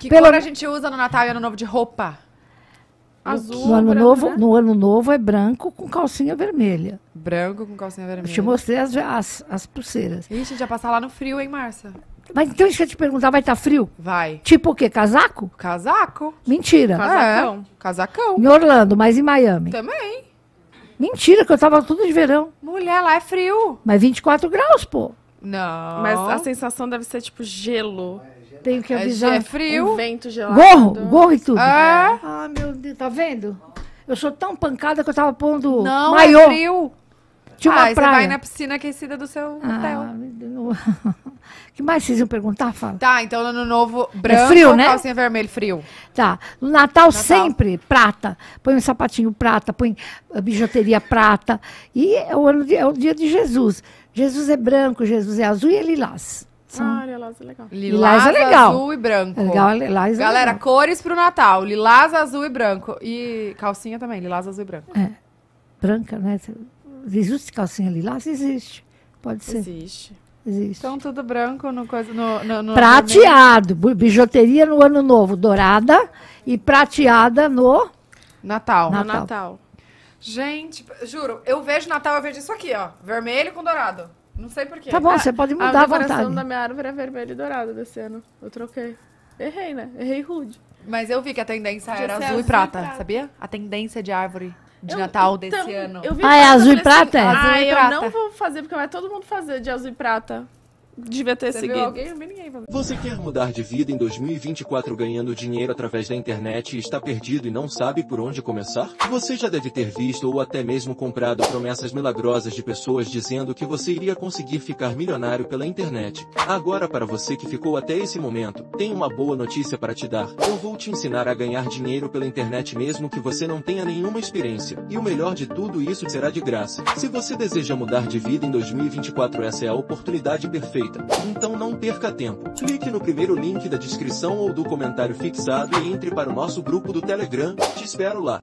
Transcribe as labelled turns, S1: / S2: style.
S1: Que
S2: Pelo-
S1: cor a gente usa no Natal e Ano Novo de roupa?
S3: Azul,
S2: No ano,
S3: branco,
S2: novo,
S3: né?
S2: no ano novo é branco com calcinha vermelha.
S1: Branco com calcinha
S2: Eu
S1: vermelha.
S2: te mostrei as, as, as pulseiras.
S1: Ixi, a gente vai passar lá no frio, hein, Márcia?
S2: Mas então, deixa eu te perguntar, vai estar frio?
S1: Vai.
S2: Tipo o quê? Casaco?
S1: Casaco.
S2: Mentira.
S3: Casacão.
S1: É, casacão.
S2: Em Orlando, mas em Miami.
S1: Também.
S2: Mentira, que eu tava tudo de verão.
S1: Mulher, lá é frio.
S2: Mas 24 graus, pô.
S1: Não.
S3: Mas a sensação deve ser tipo gelo.
S2: Tenho que
S1: é,
S2: avisar.
S1: é frio.
S3: Um vento gelado.
S2: Gorro, gorro e tudo.
S1: É.
S2: Ah, meu Deus, tá vendo? Eu sou tão pancada que eu tava pondo
S1: Não,
S2: maiô.
S1: é frio.
S2: Tinha uma
S1: ah, aí você
S2: praia.
S1: vai na piscina aquecida do seu hotel.
S2: Ah, Deus. que mais vocês iam perguntar? Fala.
S1: Tá, então no ano novo, branco
S2: frio,
S1: ou
S2: né?
S1: calcinha vermelho, frio.
S2: Tá. No Natal, sempre prata. Põe um sapatinho prata, põe a bijuteria prata. E é o, ano de- é o dia de Jesus. Jesus é branco, Jesus é azul e é lilás. São-
S3: Ah, lilás é legal.
S1: Lilás,
S2: Lilás é legal.
S1: azul e branco.
S2: é legal, lilás é
S1: Galera,
S2: legal.
S1: cores pro Natal. Lilás, azul e branco. E calcinha também, lilás, azul e branco.
S2: branca, né? Existe calcinha lilás? Existe. Pode ser.
S3: Existe.
S2: Existe.
S1: Então tudo branco no coisa no, no, no.
S2: Prateado. bu- Bijuteria no ano novo, dourada. E prateada no.
S1: Natal.
S3: No
S2: Natal.
S3: Natal.
S1: Gente, juro, eu vejo Natal, eu vejo isso aqui, ó. Vermelho com dourado. Não sei porquê.
S2: Tá bom, você pode
S3: A
S2: mudar à
S3: decoração
S2: vontade.
S3: da minha árvore é vermelho e dourado desse ano. Eu troquei. Errei, né? Errei rude.
S1: Mas eu vi que a tendência
S3: Podia
S1: era azul,
S3: azul
S1: e
S3: e
S1: prata,
S3: prata.
S1: sabia? A tendência de árvore de
S3: Eu-
S1: Natal
S3: então,
S1: desse ano.
S3: eu vi
S2: Ah, é azul e
S3: eu falei
S2: prata, é?
S3: Ah,
S1: Azul e
S3: eu
S1: prata.
S3: não vou fazer, porque vai todo mundo fazer de azul e prata. Devia ter
S1: Você
S3: seguido.
S1: alguém? Ninguém.
S4: Você quer mudar de vida em 2024 ganhando dinheiro através da internet e está perdido e não sabe por onde começar? Você já deve ter visto ou até mesmo comprado promessas milagrosas de pessoas dizendo que você iria conseguir ficar milionário pela internet. Agora, para você que ficou até esse momento, tem uma boa notícia para te dar. Eu vou te ensinar a ganhar dinheiro pela internet mesmo que você não tenha nenhuma experiência. E o melhor de tudo isso será de graça. Se você deseja mudar de vida em 2024, essa é a oportunidade perfeita. Então não perca tempo. Clique no primeiro link da descrição ou do comentário fixado e entre para o nosso grupo do Telegram. Te espero lá.